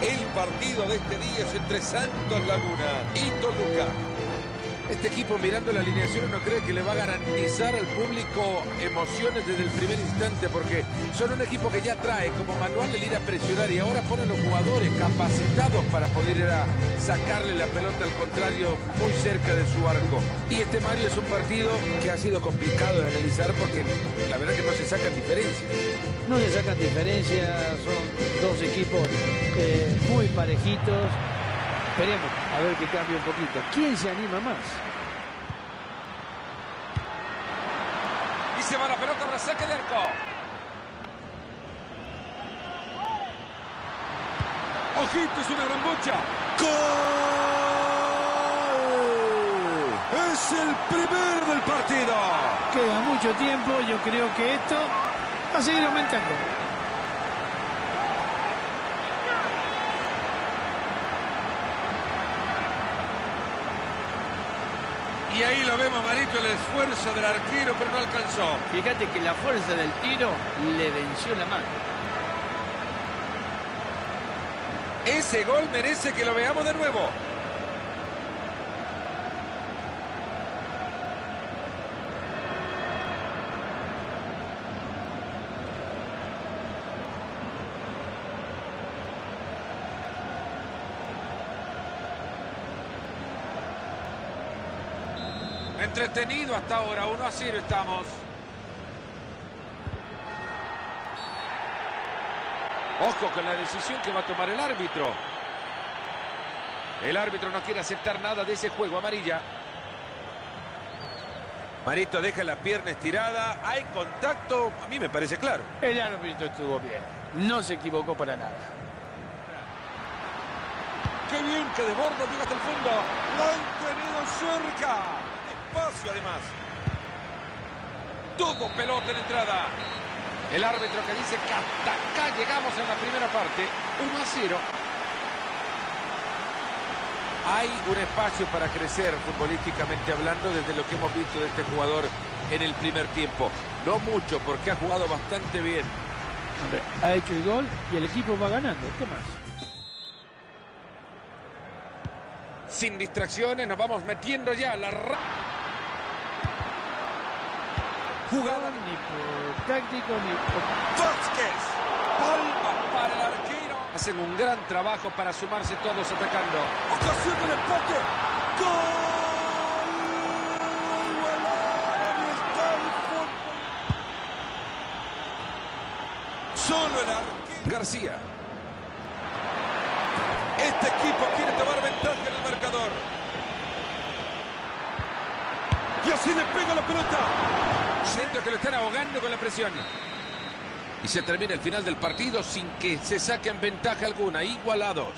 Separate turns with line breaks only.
El partido de este día es entre Santos Laguna y Toluca.
Este equipo mirando la alineación no cree que le va a garantizar al público emociones desde el primer instante porque son un equipo que ya trae como manual el ir a presionar y ahora ponen los jugadores capacitados para poder sacarle la pelota al contrario muy cerca de su arco. Y este Mario es un partido que ha sido complicado de analizar porque la verdad que no se sacan diferencias.
No se sacan diferencias, son dos equipos eh, muy parejitos. Esperemos a ver que cambie un poquito. ¿Quién se anima más?
Y se va la pelota para saque de arco. Ojito, es una gran bocha. ¡Gol! Es el primer del partido.
Queda mucho tiempo, yo creo que esto va a seguir aumentando.
Y ahí lo vemos, Marito, el esfuerzo del arquero, pero no alcanzó.
Fíjate que la fuerza del tiro le venció la mano.
Ese gol merece que lo veamos de nuevo. Entretenido hasta ahora, 1 a 0 estamos. Ojo con la decisión que va a tomar el árbitro. El árbitro no quiere aceptar nada de ese juego, amarilla. Marito deja la pierna estirada, hay contacto, a mí me parece claro.
El árbitro estuvo bien. No se equivocó para nada.
Qué bien que desborda, llega hasta el fondo. Lo han tenido cerca. Espacio además. Todo pelota en entrada. El árbitro que dice que hasta acá llegamos en la primera parte. 1 a 0. Hay un espacio para crecer futbolísticamente hablando desde lo que hemos visto de este jugador en el primer tiempo. No mucho porque ha jugado bastante bien.
Ha hecho el gol y el equipo va ganando. ¿Qué más?
Sin distracciones nos vamos metiendo ya a la... Jugada
Ni por táctico ni por...
Vázquez. Palma para el arquero. Hacen un gran trabajo para sumarse todos atacando. Ocasión del empate. ¡Gol! Solo el arquero. García. Este equipo quiere tomar ventaja en el marcador. Y así le pega la pelota. Siento que lo están ahogando con la presión. Y se termina el final del partido sin que se saquen ventaja alguna, igualados.